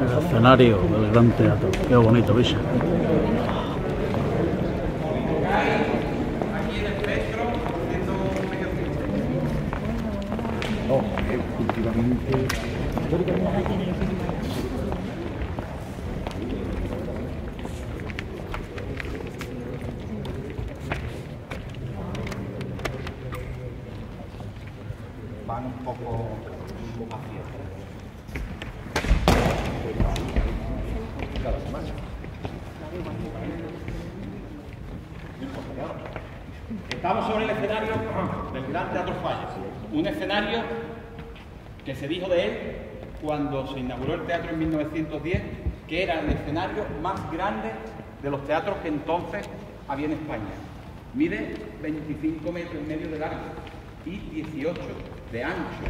El escenario del Gran Teatro. Qué bonito, ¿viste? Aquí en el centro, Estamos sobre el escenario del Gran Teatro Falla. Un escenario que se dijo de él cuando se inauguró el teatro en 1910, que era el escenario más grande de los teatros que entonces había en España. Mide 25 metros y medio de largo y 18 de ancho.